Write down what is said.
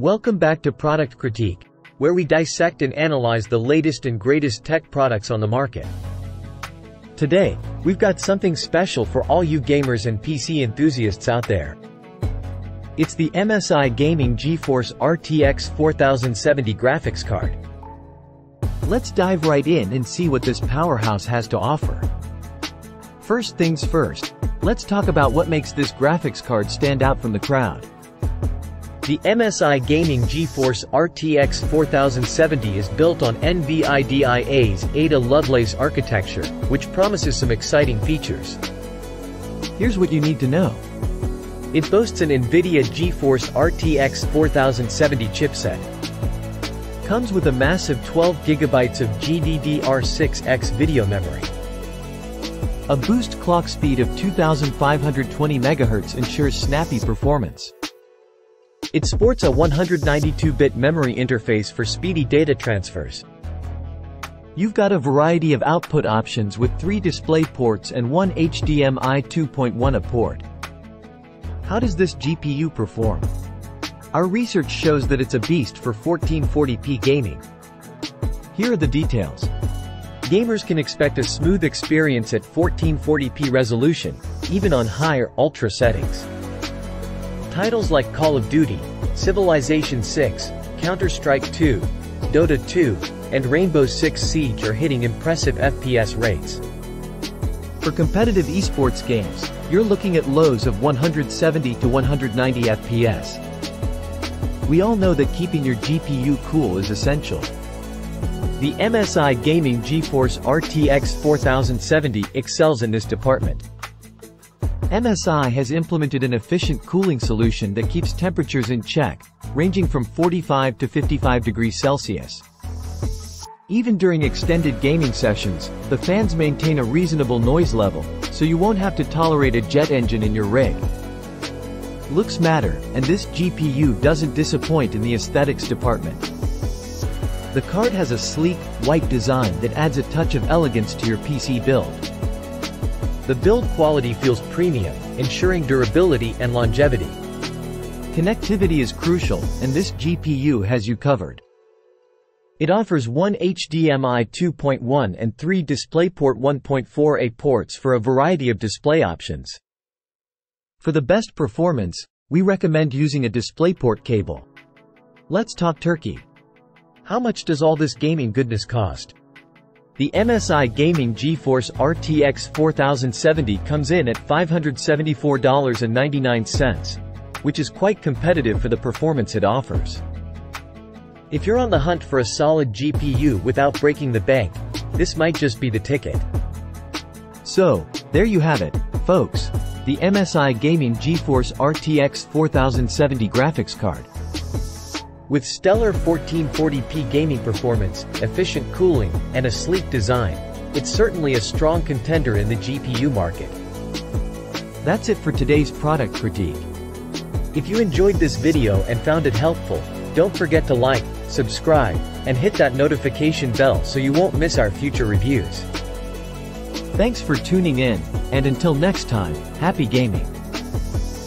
Welcome back to Product Critique, where we dissect and analyze the latest and greatest tech products on the market. Today, we've got something special for all you gamers and PC enthusiasts out there. It's the MSI Gaming GeForce RTX 4070 graphics card. Let's dive right in and see what this powerhouse has to offer. First things first, let's talk about what makes this graphics card stand out from the crowd. The MSI Gaming GeForce RTX 4070 is built on NVIDIA's Ada Lovelace architecture, which promises some exciting features. Here's what you need to know. It boasts an NVIDIA GeForce RTX 4070 chipset. Comes with a massive 12GB of GDDR6X video memory. A boost clock speed of 2520 MHz ensures snappy performance. It sports a 192-bit memory interface for speedy data transfers. You've got a variety of output options with three display ports and one HDMI 2.1 port. How does this GPU perform? Our research shows that it's a beast for 1440p gaming. Here are the details. Gamers can expect a smooth experience at 1440p resolution, even on higher ultra settings. Titles like Call of Duty, Civilization 6, Counter-Strike 2, Dota 2, and Rainbow Six Siege are hitting impressive FPS rates. For competitive esports games, you're looking at lows of 170 to 190 FPS. We all know that keeping your GPU cool is essential. The MSI Gaming GeForce RTX 4070 excels in this department. MSI has implemented an efficient cooling solution that keeps temperatures in check, ranging from 45 to 55 degrees Celsius. Even during extended gaming sessions, the fans maintain a reasonable noise level, so you won't have to tolerate a jet engine in your rig. Looks matter, and this GPU doesn't disappoint in the aesthetics department. The card has a sleek, white design that adds a touch of elegance to your PC build. The build quality feels premium, ensuring durability and longevity. Connectivity is crucial, and this GPU has you covered. It offers one HDMI 2.1 and three DisplayPort 1.4a ports for a variety of display options. For the best performance, we recommend using a DisplayPort cable. Let's talk turkey. How much does all this gaming goodness cost? The MSI Gaming GeForce RTX 4070 comes in at $574.99, which is quite competitive for the performance it offers. If you're on the hunt for a solid GPU without breaking the bank, this might just be the ticket. So, there you have it, folks. The MSI Gaming GeForce RTX 4070 graphics card. With stellar 1440p gaming performance, efficient cooling, and a sleek design, it's certainly a strong contender in the GPU market. That's it for today's product critique. If you enjoyed this video and found it helpful, don't forget to like, subscribe, and hit that notification bell so you won't miss our future reviews. Thanks for tuning in, and until next time, happy gaming!